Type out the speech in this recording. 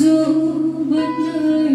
dù bất nơi